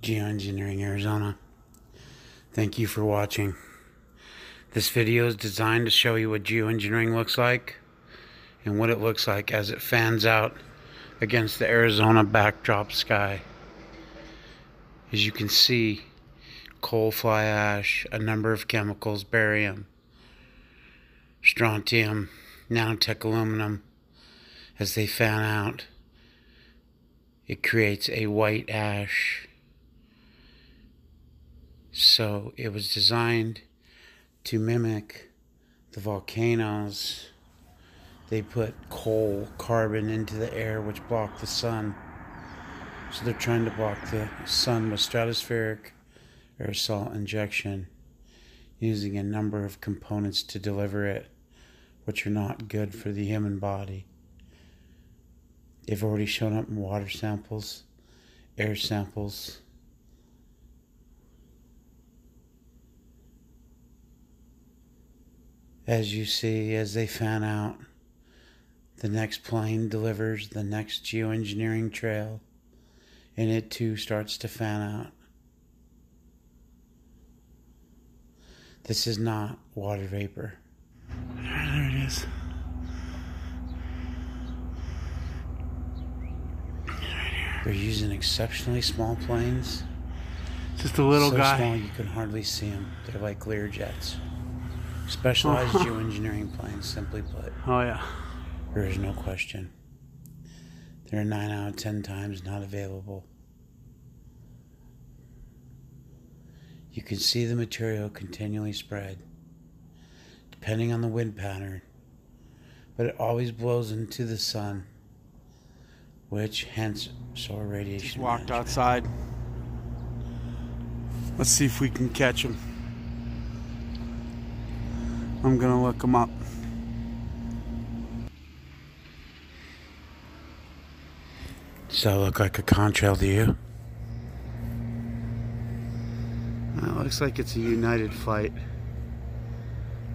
Geoengineering Arizona. Thank you for watching. This video is designed to show you what geoengineering looks like and what it looks like as it fans out against the Arizona backdrop sky. As you can see, coal fly ash, a number of chemicals, barium, strontium, nanotech aluminum, as they fan out, it creates a white ash. So it was designed to mimic the volcanoes. They put coal, carbon into the air, which blocked the sun. So they're trying to block the sun with stratospheric aerosol injection using a number of components to deliver it, which are not good for the human body. They've already shown up in water samples, air samples. As you see, as they fan out, the next plane delivers the next geoengineering trail, and it too starts to fan out. This is not water vapor. There it is. They're using exceptionally small planes. Just a little so guy. small you can hardly see them. They're like Learjets. Specialized geoengineering planes, simply put. Oh yeah. There is no question. They're nine out of ten times not available. You can see the material continually spread, depending on the wind pattern, but it always blows into the sun, which hence solar radiation. Just walked management. outside. Let's see if we can catch him. I'm gonna look him up. Does that look like a contrail to you? It looks like it's a United flight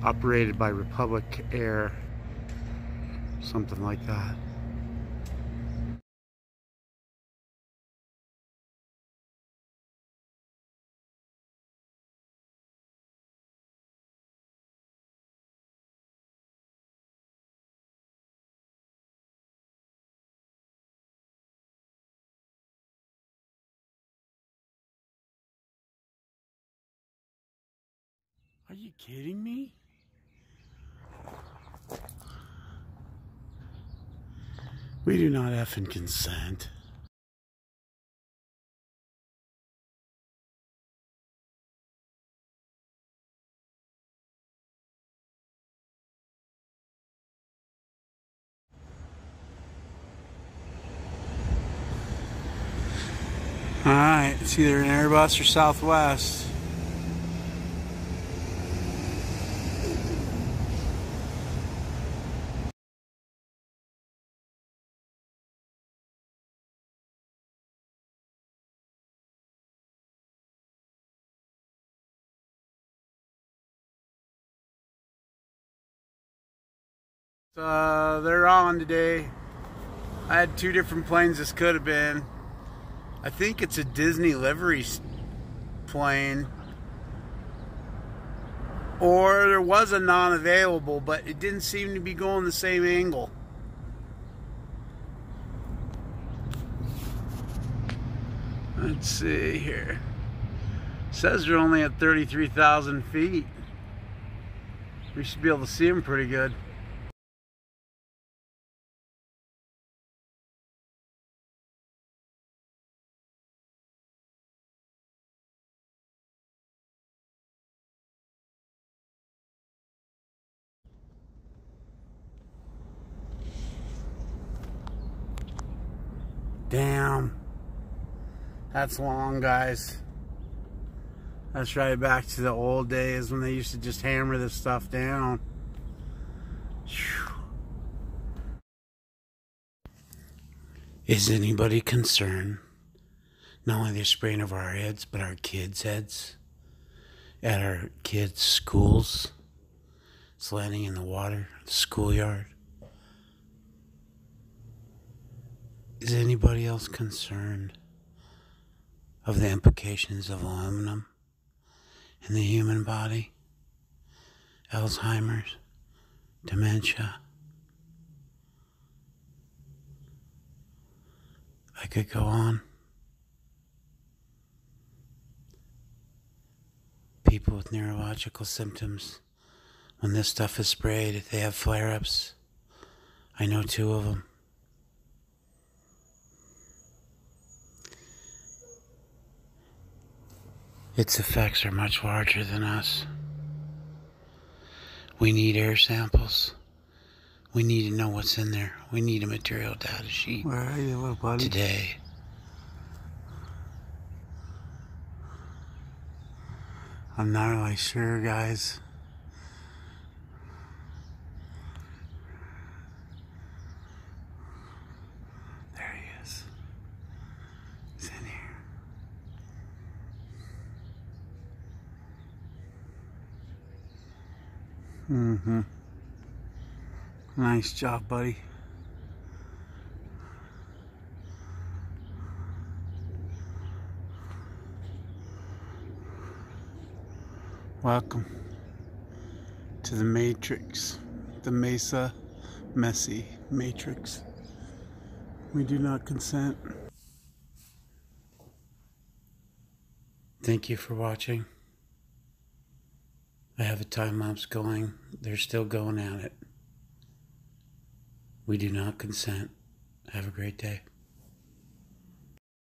operated by Republic Air. Something like that. Are you kidding me? We do not effing consent. Alright, it's either an Airbus or Southwest. Uh, they're on today. I had two different planes this could have been. I think it's a Disney livery plane. Or there was a non available, but it didn't seem to be going the same angle. Let's see here. says they're only at 33,000 feet. We should be able to see them pretty good. Damn. That's long, guys. That's right back to the old days when they used to just hammer this stuff down. Phew. Is anybody concerned? Not only the spraying of our heads, but our kids' heads at our kids' schools. It's landing in the water, the schoolyard. Is anybody else concerned of the implications of aluminum in the human body, Alzheimer's, dementia. I could go on. People with neurological symptoms, when this stuff is sprayed, if they have flare ups. I know two of them. Its effects are much larger than us. We need air samples. We need to know what's in there. We need a material data sheet Where are you, little buddy? today. I'm not really sure, guys. There he is. He's in here. Mm-hmm. Nice job, buddy. Welcome to the Matrix, the Mesa Messy Matrix. We do not consent. Thank you for watching. I have a time lapse going. They're still going at it. We do not consent. Have a great day.